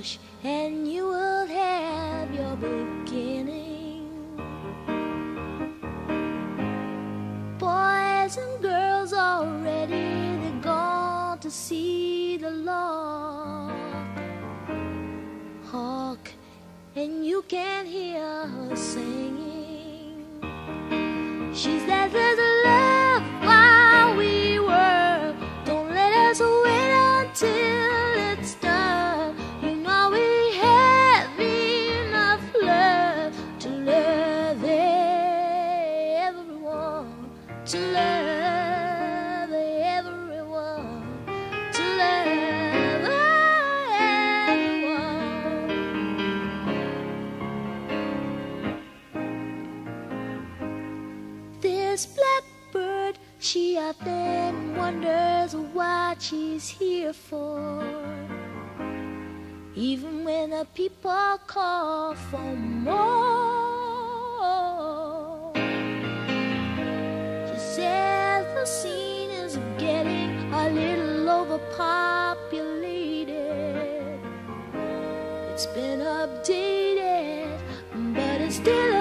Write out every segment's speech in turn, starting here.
Shush, and you will have your beginning. Boys and girls already, they're gone to see the Lord. Hawk, and you can hear her singing. This blackbird, she often wonders what she's here for. Even when the people call for more, she says the scene is getting a little overpopulated. It's been updated, but it's still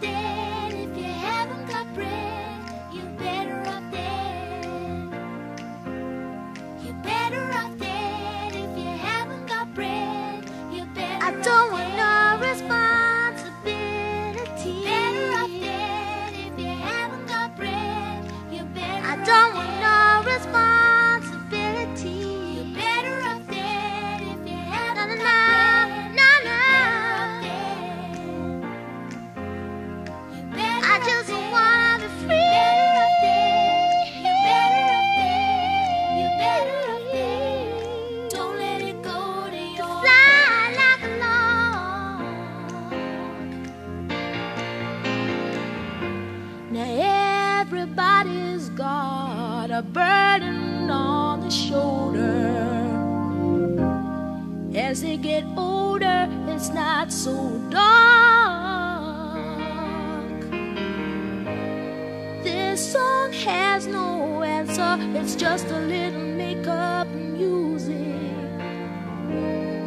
better up everybody's got a burden on the shoulder. As they get older, it's not so dark. This song has no answer, it's just a little makeup music.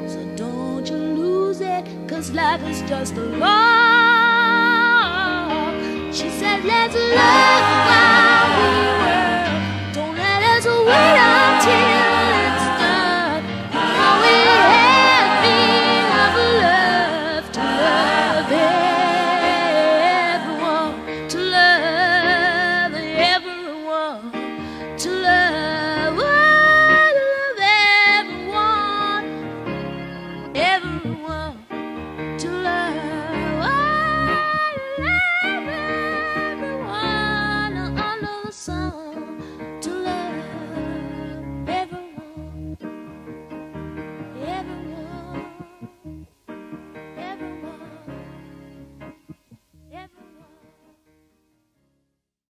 So don't you lose it, cause life is just a lark. She said, Let's love.